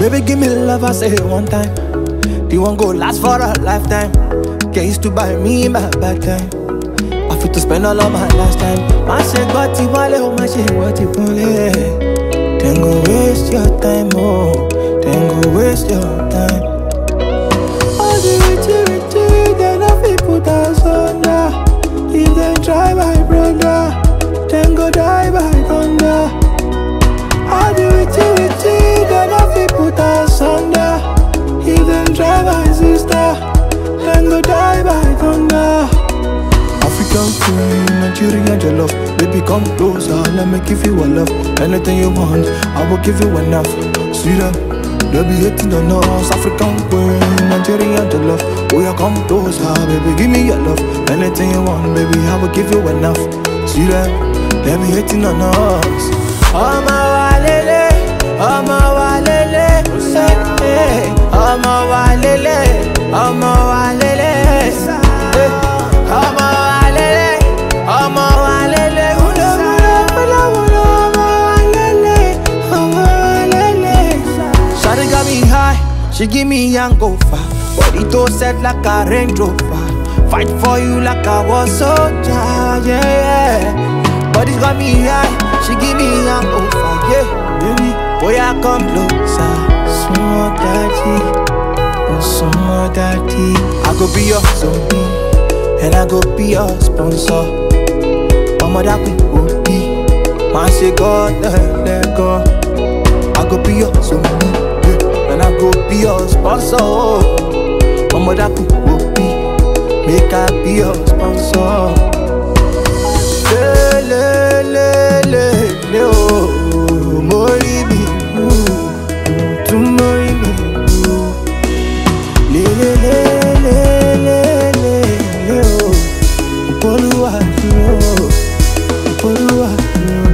Baby, give me love, I say it one time. The one go last for a lifetime. Get used to buy me my bad time. I feel to spend all of my last time. My shit got it wale, oh my shit what it. Then go waste your time, oh. Then go waste your Nigerian love. Baby, come closer, let me give you a love. Anything you want, I will give you enough. Sweeter, they be hating on us. African queen, Nigerian love. Oh, yeah, come closer, baby, give me your love. Anything you want, baby, I will give you enough. Sweeter, they be hating on us. Ọmọ she give me hangover. Body to set like a Range Rover. Fight for you like I was soldier, yeah, yeah. Body's got me high, she give me hangover, yeah, baby. Boy, I come closer, small daddy, oh small daddy. I go be your zombie, and I go be your sponsor. Mama, that we go be. Man, say God, let, let sponsor. Oh. Ọmọ dákun wò bí make I be your sponsor. Lélelélele o, mo rí mi, tún mo rí mi. Lélelélele o, ìpolúwa dúró, ìpolúwa dúró.